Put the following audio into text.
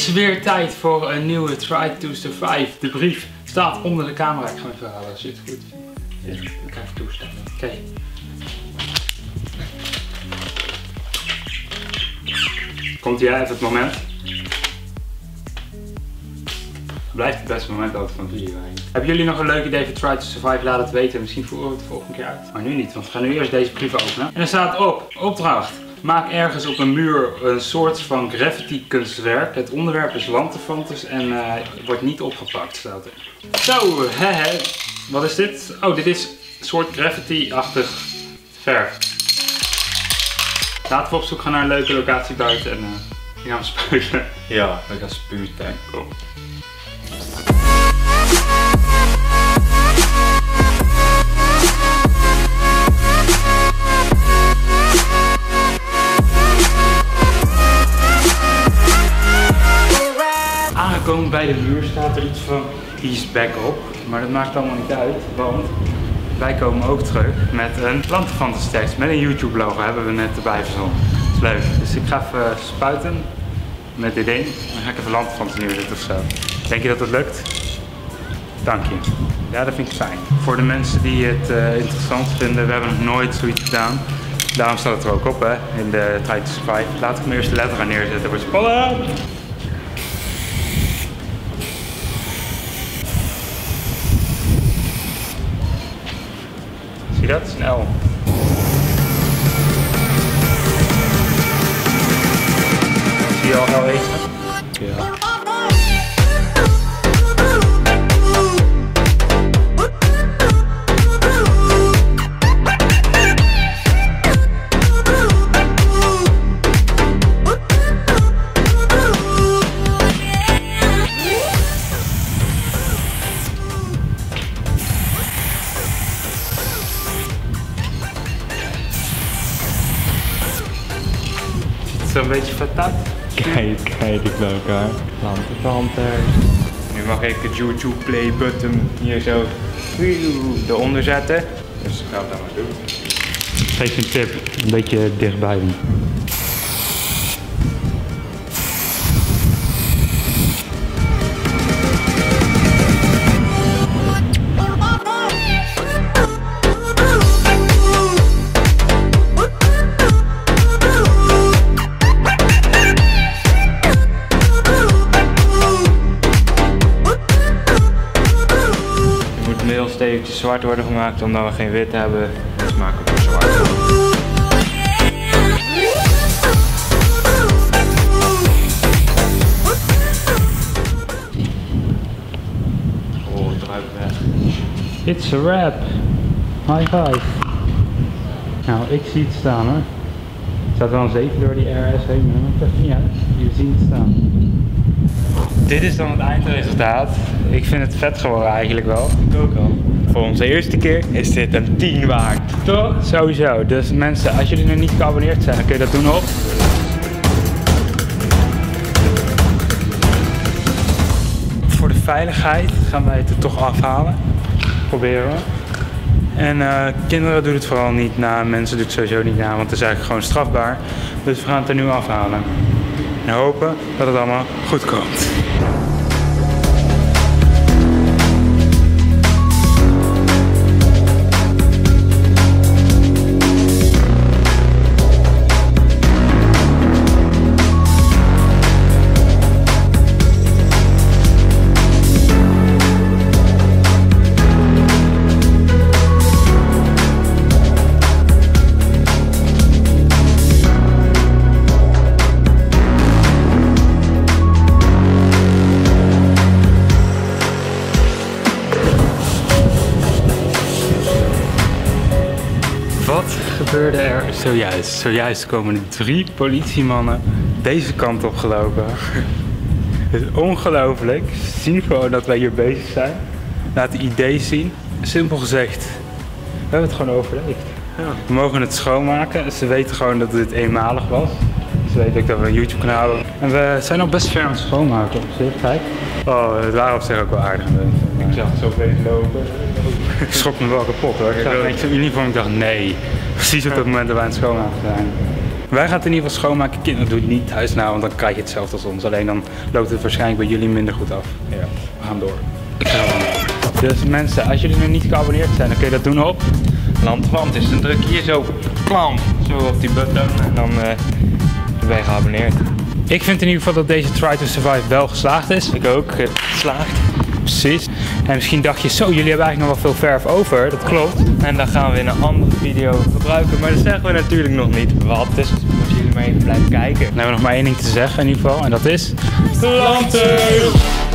is weer tijd voor een nieuwe Try to Survive. De brief staat onder de camera. Ik ga hem even halen het goed ik ga even toestemmen. Oké. Komt hier even het moment. Blijft het beste moment altijd van de video. Hebben jullie nog een leuk idee voor Try to Survive? Laat het weten. Misschien voeren we het de volgende keer uit. Maar nu niet, want we gaan nu eerst deze brief openen. En er staat op, opdracht. Maak ergens op een muur een soort van graffiti kunstwerk. Het onderwerp is lanterfantes en uh, wordt niet opgepakt, staat er. Zo, hehe. Wat is dit? Oh, dit is een soort graffiti-achtig verf. Laten we op zoek gaan naar een leuke locatie buiten en uh, gaan we spuiten. Ja, we gaan spuiten. Kom. Bij de muur staat er iets van East Back op. Maar dat maakt allemaal niet uit, want wij komen ook terug met een plantenfantastekst met een YouTube logo hebben we net erbij verzonnen. Dat is leuk. Dus ik ga even spuiten met dit ding. Dan ga ik even lantenfantasie neerzetten of zo. Denk je dat het lukt? Dank je. Ja, dat vind ik fijn. Voor de mensen die het uh, interessant vinden, we hebben nog nooit zoiets gedaan. Daarom staat het er ook op hè, in de Survive. Laat ik mijn eerste letter gaan neerzetten. Wordt spannend! Zie je dat? Het is een L. Zie je al L eten? Ja. Zo'n beetje patat. Kijk, kijk ik bij elkaar. Plantenpanters. Nu mag ik het YouTube play button hier zo eronder zetten. Dus ga dat maar doen. Geef je een tip, een beetje dichtbij doen. Zwart worden gemaakt omdat we geen wit hebben. Dus maken we het zwart. Oh, weg. It's a wrap. High five. Nou, ik zie het staan hoor. Er staat wel een 7 door die RS heen, maar echt niet uit. Je ziet het staan. Dit is dan het eindresultaat. Ik vind het vet geworden eigenlijk wel. Ik ook al. Voor onze eerste keer is dit een 10 waard. Toch? Sowieso. Dus mensen, als jullie nog niet geabonneerd zijn, dan kun je dat doen op. Voor de veiligheid gaan wij het er toch afhalen. Proberen we. En eh, kinderen doen het vooral niet na, mensen doen het sowieso niet na, want het is eigenlijk gewoon strafbaar. Dus we gaan het er nu afhalen. En hopen dat het allemaal goed komt. Gebeurde er zojuist? Zojuist komen er drie politiemannen deze kant op gelopen. Het is ongelooflijk. Ze zien gewoon dat wij hier bezig zijn. Laten ideeën zien. Simpel gezegd, we hebben het gewoon overleefd. We mogen het schoonmaken. Ze weten gewoon dat dit eenmalig was. Ze weten ook dat we een YouTube kanaal hebben. En we zijn nog best ver aan het schoonmaken op zich. Kijk. Oh, het waren op zich ook wel aardige mensen. Ik zag het zo veel lopen. Ik schrok me wel kapot hoor. Ik zag ineens zo'n uniform ik dacht nee. Precies op het moment dat wij aan het schoonmaken zijn. Wij gaan het in ieder geval schoonmaken. Kinderen doen het niet thuis na, want dan krijg je hetzelfde als ons. Alleen dan loopt het waarschijnlijk bij jullie minder goed af. Ja. We gaan door. Dus mensen, als jullie nog niet geabonneerd zijn, dan kun je dat doen op. Landwand is dan druk je hier zo, klam, zo op die button en dan eh, ben je geabonneerd. Ik vind in ieder geval dat deze Try to Survive wel geslaagd is. Ik ook, geslaagd. Precies. En misschien dacht je, zo, jullie hebben eigenlijk nog wel veel verf over. Dat klopt. En dan gaan we in een andere video gebruiken, maar dat zeggen we natuurlijk nog niet wat. Dus moeten jullie maar even blijven kijken. Dan hebben we nog maar één ding te zeggen in ieder geval. En dat is... Planten!